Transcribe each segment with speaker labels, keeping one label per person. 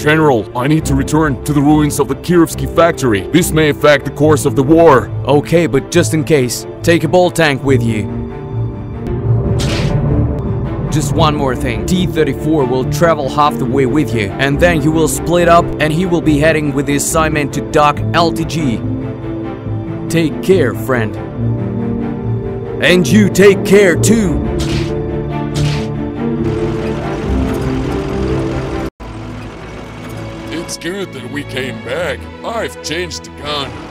Speaker 1: General, I need to return to the ruins of the Kirovsky factory. This may affect the course of the war.
Speaker 2: Okay, but just in case, take a ball tank with you. Just one more thing. T-34 will travel half the way with you, and then you will split up and he will be heading with the assignment to Dock LTG. Take care, friend. And you take care too.
Speaker 1: It's good that we came back. I've changed the gun.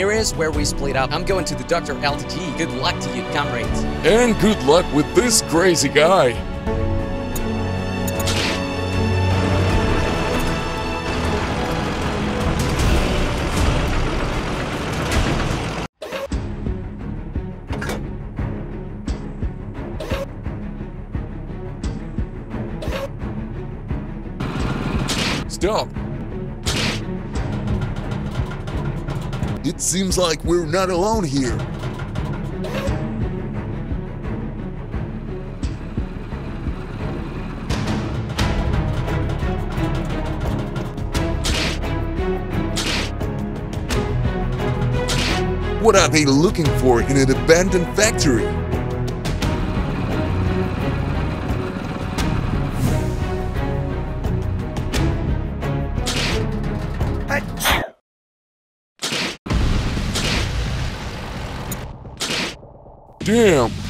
Speaker 2: Here is where we split up. I'm going to the Dr. LTG. Good luck to you, comrades.
Speaker 1: And good luck with this crazy guy. Stop.
Speaker 3: It seems like we're not alone here. What are they looking for in an abandoned factory?
Speaker 1: Damn.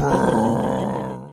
Speaker 1: Brrrr.